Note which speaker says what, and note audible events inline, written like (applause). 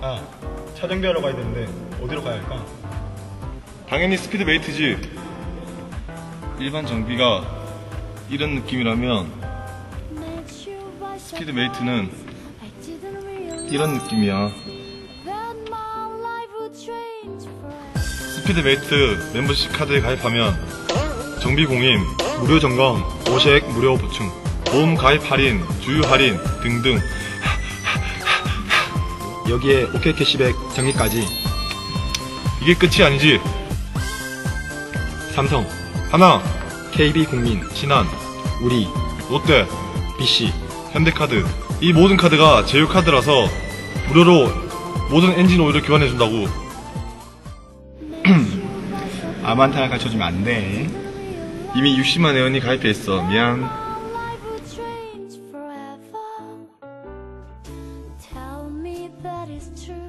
Speaker 1: 아, 차 정비하러 가야 되는데 어디로 가야 할까?
Speaker 2: 당연히 스피드메이트지. 일반 정비가 이런 느낌이라면 스피드메이트는 이런 느낌이야. 스피드메이트 멤버십 카드에 가입하면 정비 공임, 무료 점검, 워셔액 무료 보충, 보험 가입 할인, 주유 할인 등등
Speaker 1: 여기에 OK 캐시백 정리까지.
Speaker 2: 이게 끝이 아니지.
Speaker 1: 삼성,
Speaker 2: 하나,
Speaker 1: KB 국민,
Speaker 2: 신한,
Speaker 1: 우리,
Speaker 2: 롯데,
Speaker 1: BC
Speaker 2: 현대카드. 이 모든 카드가 제휴 카드라서 무료로 모든 엔진 오일을 교환해준다고. (clears throat)
Speaker 1: 아만타를 가르쳐주면 안 돼.
Speaker 2: 이미 60만 회원이 가입해 있어. 미안
Speaker 3: that is true.